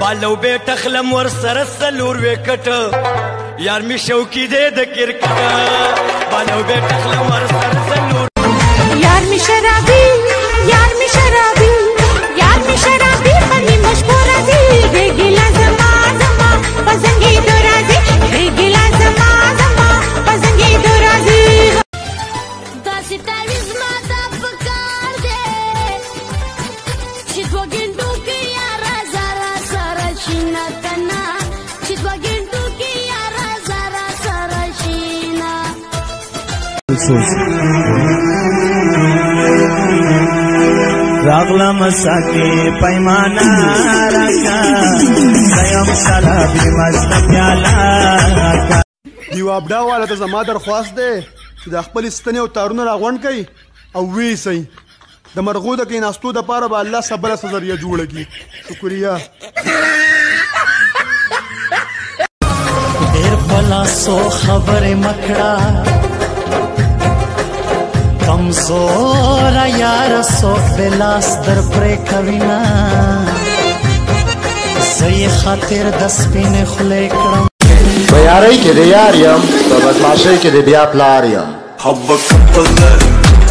بالو بیٹ خلم ور سره سلور وکټ یار می شوقی دې د کرکټ بالو بیٹ خلم محفوظ راغلم ساکی پیمانا راکا سیم سرا بیمست پیالا دیو ابډا والا ته زما درخواست دی چې د خپل ستنې او تارونو راغونډ کړي او وی سي د مرغو د کیناستو د پاره به الله صبر سزریه جوړ کړي شکریا ډېر پلا سو خبره مکړه کمزور یار سوک بلاس در پرې کوینا زه خاطر د سپین خلې کړم بیارې کې دی یار یم په بدمعشۍ کې دی بیا پلار یم حبک الله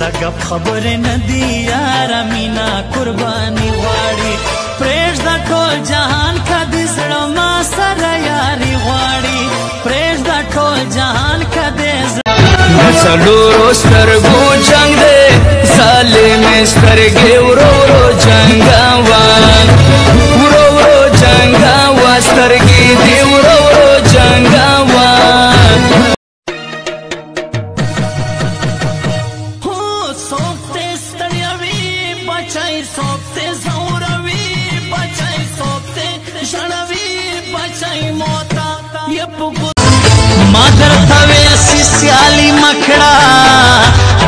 दगप खबर नदी यारा मीना कुर्बानी वाड़ी प्रेश द ढोल जहान का दिसड़ो मा सर यारी वाड़ी प्रेश द ढोल जहान का दिसड़ो सडोरो स्तरगू जंग दे साले में स्तरगे उरो مادر تھویسی سیالی مکڑا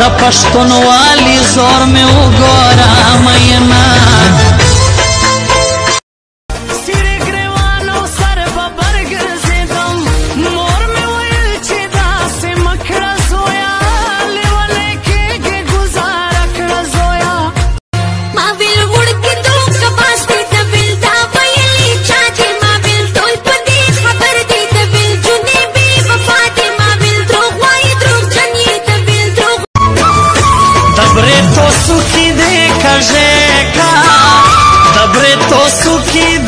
دا پشتن والی زور میں اگورا مینا Posso que